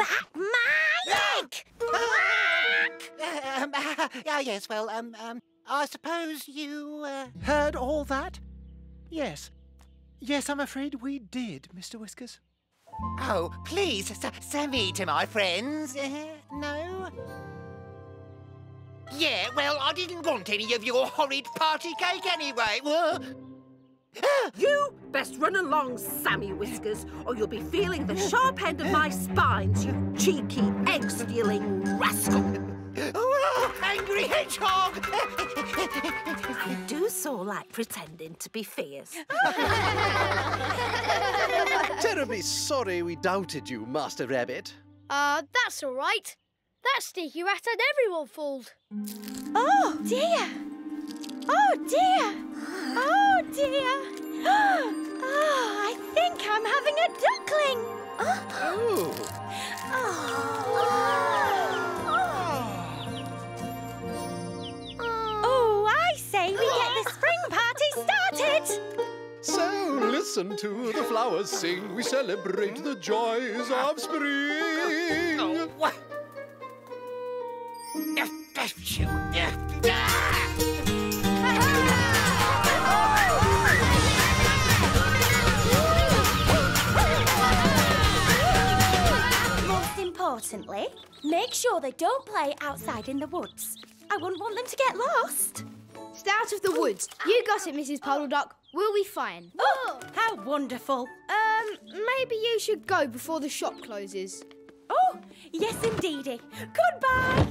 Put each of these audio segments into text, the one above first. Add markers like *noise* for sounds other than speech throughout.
that my egg? um, *laughs* ah, yes, well, um, um, I suppose you, uh... Heard all that? Yes. Yes, I'm afraid we did, Mr. Whiskers. Oh, please, s send me to my friends. Uh, no? Yeah, well, I didn't want any of your horrid party cake anyway. *gasps* you best run along, Sammy Whiskers, or you'll be feeling the sharp end of my spines, you cheeky, egg-stealing rascal. Oh, *laughs* angry hedgehog! *laughs* I do so like pretending to be fierce. *laughs* Terribly sorry we doubted you, Master Rabbit. Uh, that's all right. That sneaky rat had everyone fooled. Oh, dear. Oh, dear. Oh, dear. Oh, I think I'm having a duckling. Oh. Oh. Oh, I say we get the spring party started. So listen to the flowers sing. We celebrate the joys of spring. Oh, what? Importantly, make sure they don't play outside in the woods. I wouldn't want them to get lost. Stay out of the woods. You got it, Mrs. Puddle Duck. We'll be fine. Oh, how wonderful. Um, maybe you should go before the shop closes. Oh, yes, indeedy. Goodbye.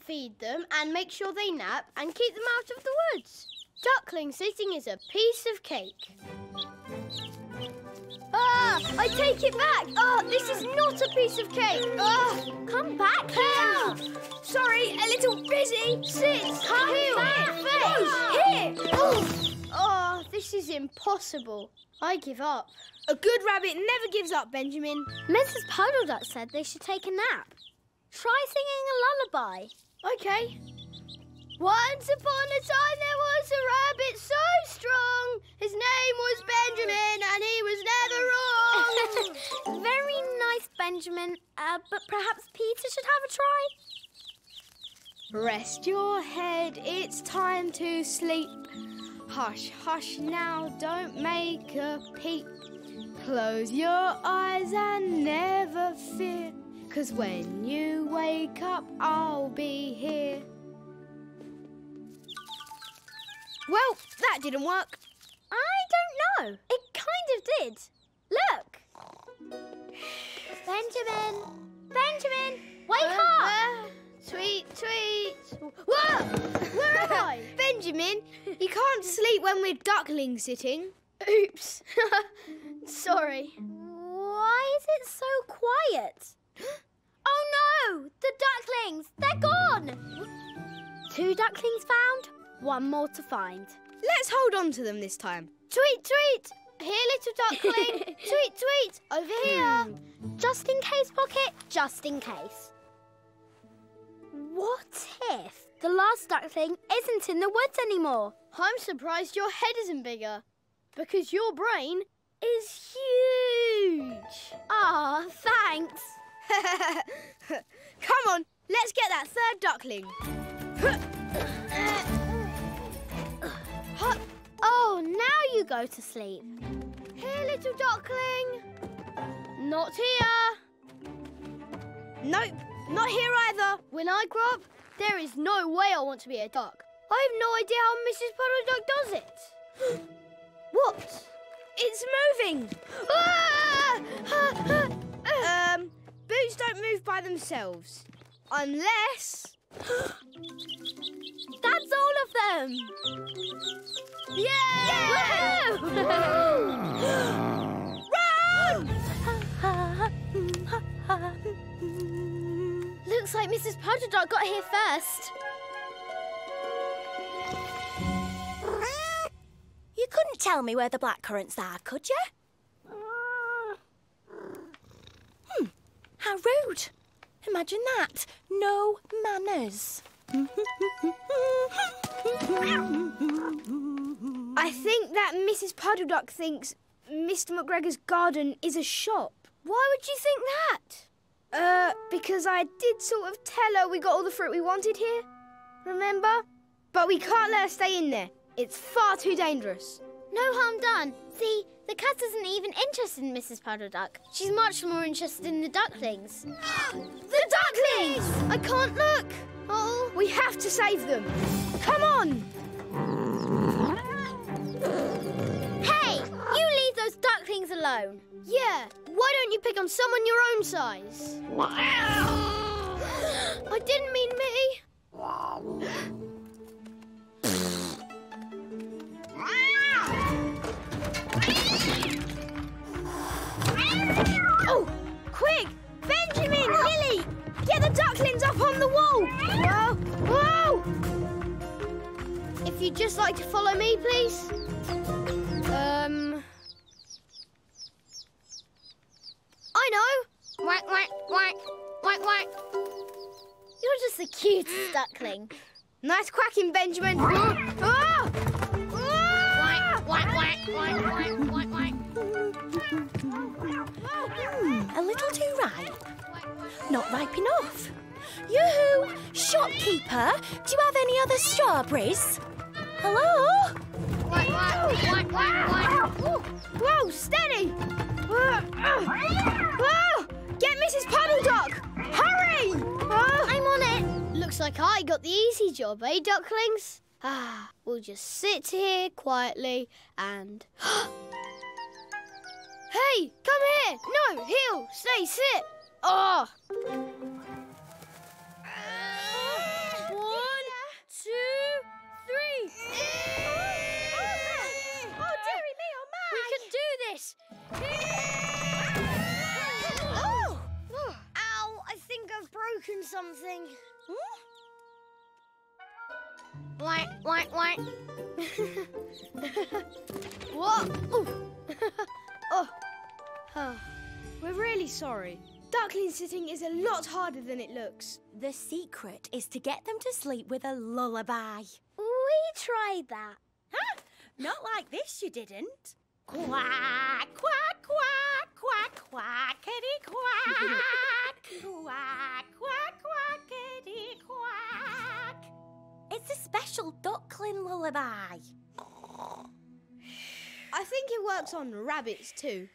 Feed them and make sure they nap and keep them out of the woods. Duckling sitting is a piece of cake. I take it back! Ah, this is not a piece of cake! Ah! Come back here. Sorry, a little busy. Sit! Come here! back. No, here! Oh. oh, this is impossible. I give up. A good rabbit never gives up, Benjamin. Mrs. Puddle Duck said they should take a nap. Try singing a lullaby. Okay. Once upon a time there was a rabbit so strong. His name was Benjamin Benjamin. Uh, but perhaps Peter should have a try. Rest your head, it's time to sleep. Hush, hush now, don't make a peep. Close your eyes and never fear. Cause when you wake up, I'll be here. Well, that didn't work. I don't know. It kind of did. Look. Benjamin. Benjamin, wake Uh, up. uh, sweet, sweet. Whoa! Where am I? *laughs* Benjamin, you can't sleep when we're duckling sitting. Oops. *laughs* Sorry. Why is it so quiet? *gasps* Oh no! The ducklings! They're gone! Two ducklings found, one more to find. Let's hold on to them this time. Tweet, tweet! Here, little duckling. *laughs* tweet, tweet! Over here. Just in case, Pocket, just in case. What if the last duckling isn't in the woods anymore? I'm surprised your head isn't bigger. Because your brain is huge. Ah, thanks. *laughs* Come on, let's get that third duckling. Now you go to sleep. Here, little duckling. Not here. Nope, not here either. When I grow up, there is no way I want to be a duck. I have no idea how Mrs. Puddle Duck does it. *gasps* what? It's moving. *gasps* Um, boots don't move by themselves. Unless... *gasps* That's all of them. Yeah! *laughs* Looks like Mrs. Duck got here first. You couldn't tell me where the blackcurrants are, could you? Hmm, how rude. Imagine that. No manners. *laughs* I think that Mrs. Puddle Duck thinks Mr. McGregor's garden is a shop. Why would you think that? Uh, because I did sort of tell her we got all the fruit we wanted here. Remember? But we can't let her stay in there. It's far too dangerous. No harm done. See, the cat isn't even interested in Mrs. Puddle Duck. She's much more interested in the ducklings. *gasps* The ducklings! I can't look. Oh, we have to save them. Come on! Hey, you leave those ducklings alone. Yeah, why don't you pick on someone your own size? *gasps* I didn't mean me. Oh, quick! Benjamin, Lily, get the ducklings up on the wall. Whoa, whoa! If you'd just like to follow me, please. Um, I know. Quack, quack, quack, quack, quack. You're just the cutest duckling. Nice quacking, Benjamin. *gasps* Ah! Ah! Quack, quack, quack, quack, quack, quack. A little too ripe. Not ripe enough. Yoo-hoo! Shopkeeper, do you have any other strawberries? Hello? Whoa, steady! Whoa! Get Mrs. Puddle Duck! Hurry! I'm on it. Looks like I got the easy job, eh, ducklings? Ah, we'll just sit here quietly and. *gasps* Hey, come here! No, heel, stay, sit! Oh! Something. Hmm? Quack, *laughs* quack. What? Ooh. *laughs* oh. We're really sorry. Duckling sitting is a lot harder than it looks. The secret is to get them to sleep with a lullaby. We tried that. Huh? Not like this, you didn't. Quack, quack, quack, quack, quackity quack. quack, *laughs* special duckling lullaby. I think it works on rabbits too.